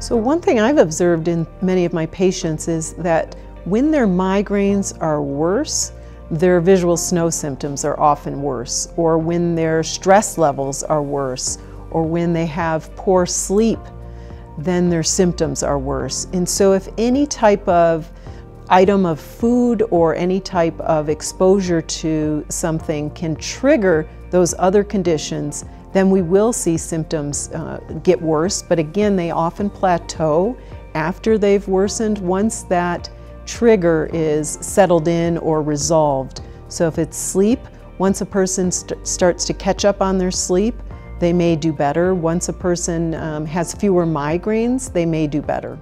So one thing I've observed in many of my patients is that when their migraines are worse, their visual snow symptoms are often worse, or when their stress levels are worse, or when they have poor sleep, then their symptoms are worse. And so if any type of item of food or any type of exposure to something can trigger those other conditions, then we will see symptoms uh, get worse. But again, they often plateau after they've worsened once that trigger is settled in or resolved. So if it's sleep, once a person st starts to catch up on their sleep, they may do better. Once a person um, has fewer migraines, they may do better.